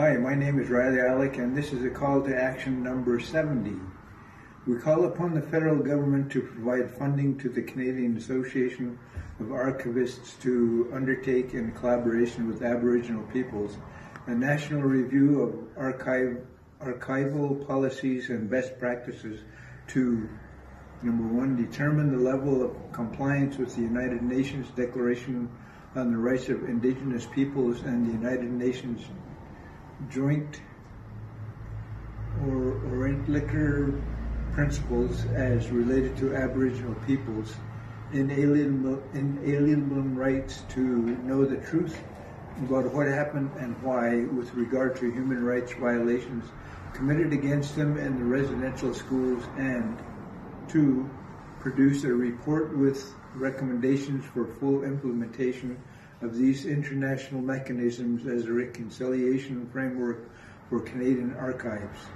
Hi, my name is Riley Alec, and this is a call to action number 70. We call upon the federal government to provide funding to the Canadian Association of Archivists to undertake, in collaboration with Aboriginal peoples, a national review of archive, archival policies and best practices to, number one, determine the level of compliance with the United Nations Declaration on the Rights of Indigenous Peoples and the United Nations Joinet or Orentlicher principles as related to Aboriginal peoples, inalienable, inalienable rights to know the truth about what happened and why with regard to human rights violations committed against them in the residential schools and to produce a report with recommendations for full implementation of these international mechanisms as a reconciliation framework for Canadian archives.